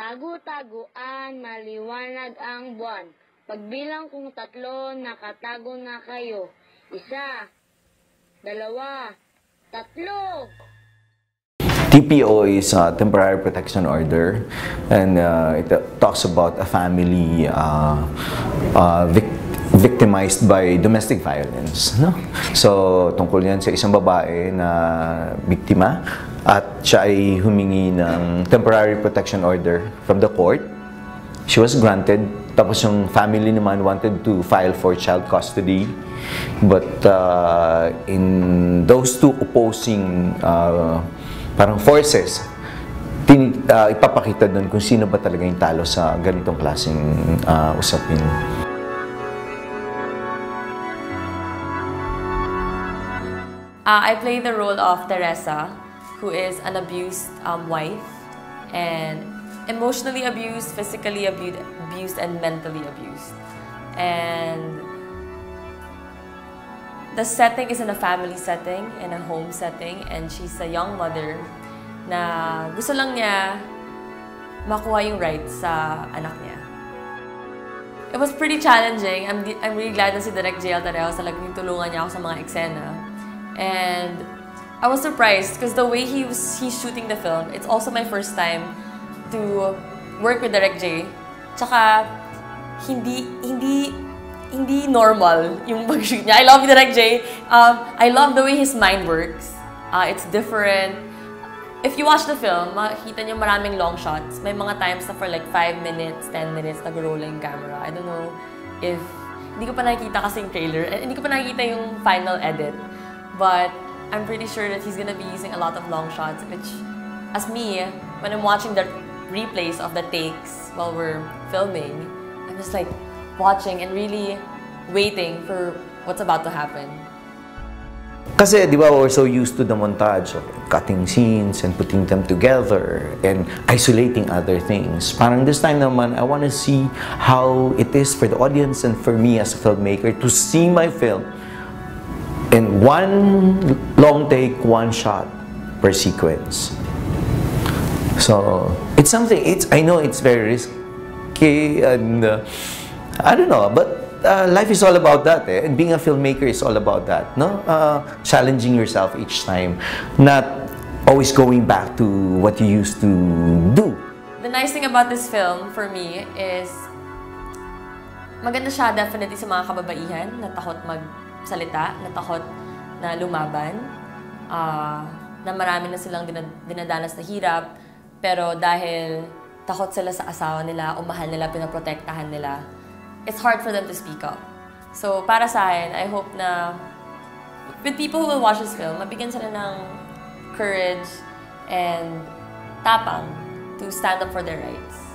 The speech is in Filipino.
Katago-taguan, maliwanag ang buwan. Pagbilang kong tatlo, nakatago na kayo. Isa, dalawa, tatlo! TPO is a temporary protection order and uh, it talks about a family uh, uh, vic- victimized by domestic violence. No? So, tungkol yan sa isang babae na biktima at siya ay humingi ng temporary protection order from the court. She was granted. Tapos yung family naman wanted to file for child custody. But uh, in those two opposing uh, parang forces, tin, uh, ipapakita doon kung sino ba talaga yung talo sa ganitong klaseng uh, usapin. Uh, I play the role of Teresa, who is an abused um, wife and emotionally abused, physically abused, abused, and mentally abused. And the setting is in a family setting, in a home setting, and she's a young mother na gusto lang niya makuha yung rights sa anak niya. It was pretty challenging. I'm, I'm really glad na si Direk J. Altareo talagang tulungan niya ako sa mga eksena. And I was surprised because the way he was he's shooting the film, it's also my first time to work with Direk J. Tsaka, hindi, hindi, hindi normal yung pag-shoot niya. I love Direk J. Um, I love the way his mind works. Uh, it's different. If you watch the film, makikita niyo maraming long shots. May mga times na for like 5 minutes, 10 minutes, nag-roll yung camera. I don't know if... Hindi ko pa nakikita kasi yung trailer. And hindi ko pa nakikita yung final edit. But I'm pretty sure that he's gonna be using a lot of long shots, which, as me, when I'm watching the replays of the takes while we're filming, I'm just like watching and really waiting for what's about to happen. Kasi, di ba, we're so used to the montage of cutting scenes and putting them together and isolating other things. Parang this time naman, I want to see how it is for the audience and for me as a filmmaker to see my film in one long take, one shot per sequence. So, it's something, it's, I know it's very risky and uh, I don't know, but uh, life is all about that eh. And being a filmmaker is all about that, no? Uh, challenging yourself each time, not always going back to what you used to do. The nice thing about this film for me is maganda siya definitely sa mga kababaihan na takot magsalita, na takot na lumaban, uh, na marami na silang dinadanas na hirap, pero dahil takot sila sa asawa nila o mahal nila, pinaprotektahan nila, it's hard for them to speak up. So, para sa akin, I hope na with people who will watch this film, mabigyan sila ng courage and tapang to stand up for their rights.